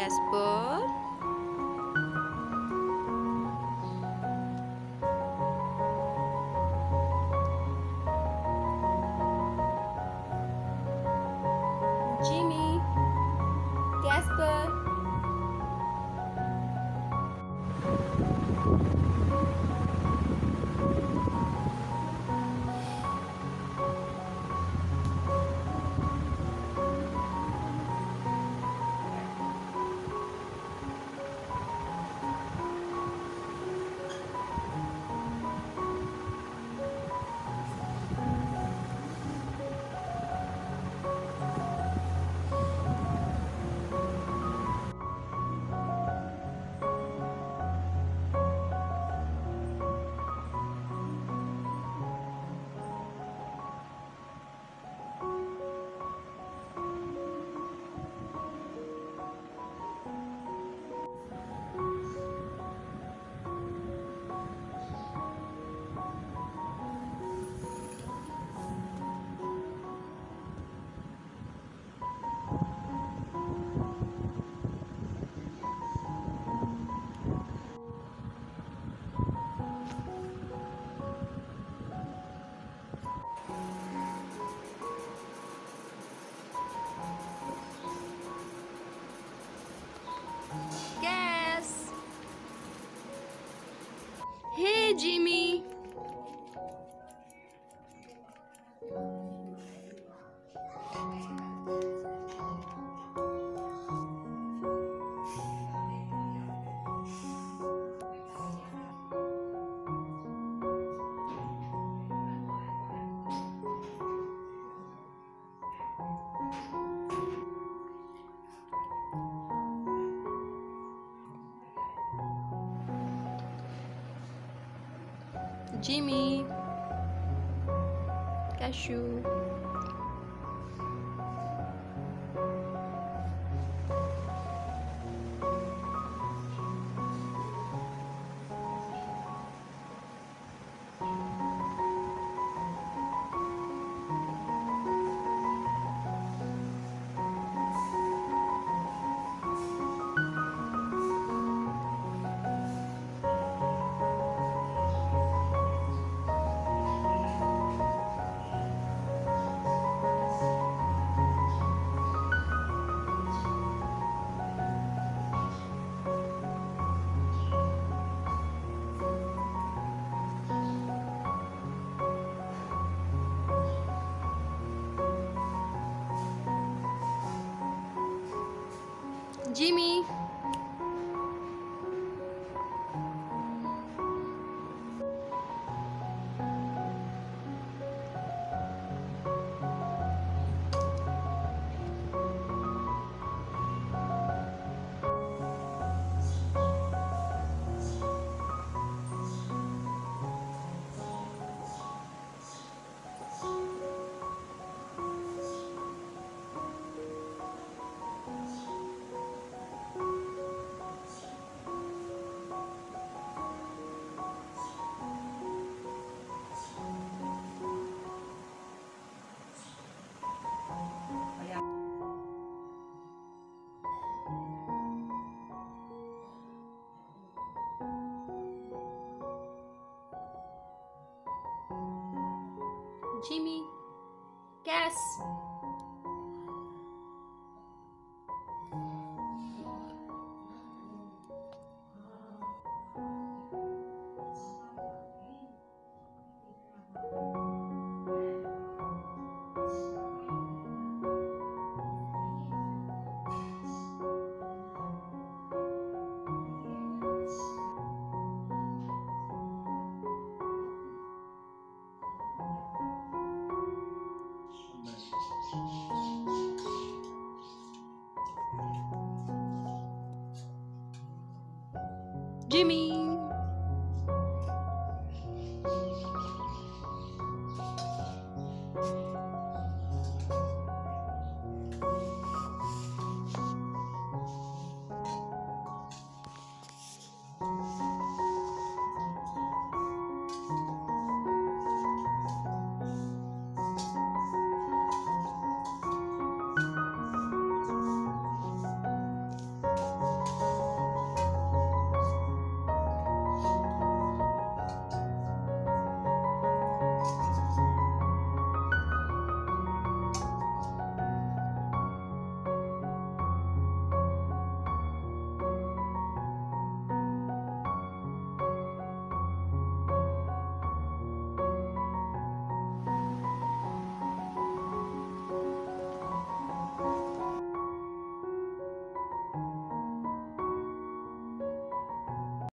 Casper Jimmy Jimmy. Cashew. Jimmy. Jimmy. Cass. Jimmy.